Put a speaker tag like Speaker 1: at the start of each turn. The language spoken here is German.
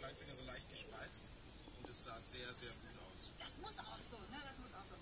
Speaker 1: Kleinfinger so leicht, gespreizt und es sah sehr, sehr gut aus.
Speaker 2: Das muss auch so, ne? Das muss auch so.